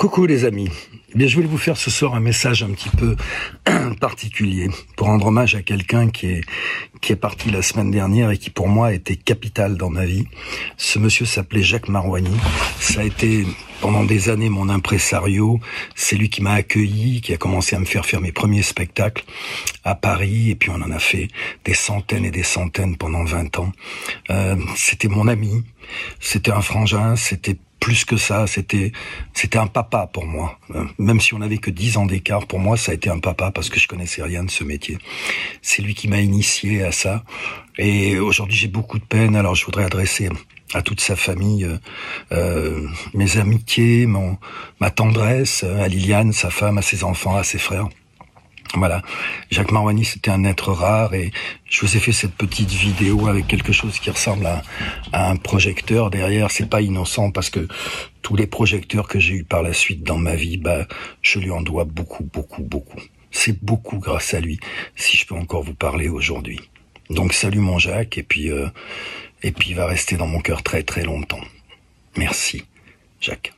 Coucou les amis. Eh bien, je voulais vous faire ce soir un message un petit peu particulier pour rendre hommage à quelqu'un qui est qui est parti la semaine dernière et qui pour moi était capital dans ma vie. Ce monsieur s'appelait Jacques Marouani. Ça a été pendant des années mon impresario. C'est lui qui m'a accueilli, qui a commencé à me faire faire mes premiers spectacles à Paris et puis on en a fait des centaines et des centaines pendant 20 ans. Euh, c'était mon ami, c'était un frangin, c'était plus que ça, c'était c'était un papa pour moi. Euh, même si on n'avait que dix ans d'écart, pour moi ça a été un papa parce que je connaissais rien de ce métier. C'est lui qui m'a initié à ça. Et aujourd'hui j'ai beaucoup de peine. Alors je voudrais adresser à toute sa famille euh, euh mes amitiés, mon ma tendresse, à Liliane, sa femme, à ses enfants, à ses frères. Voilà, Jacques Marwani, c'était un être rare et je vous ai fait cette petite vidéo avec quelque chose qui ressemble à, un projecteur derrière. C'est pas innocent parce que tous les projecteurs que j'ai eu par la suite dans ma vie, bah, je lui en dois beaucoup, beaucoup, beaucoup. C'est beaucoup grâce à lui, si je peux encore vous parler aujourd'hui. Donc salut mon Jacques et puis euh, et puis il va rester dans mon cœur très très longtemps. Merci, Jacques.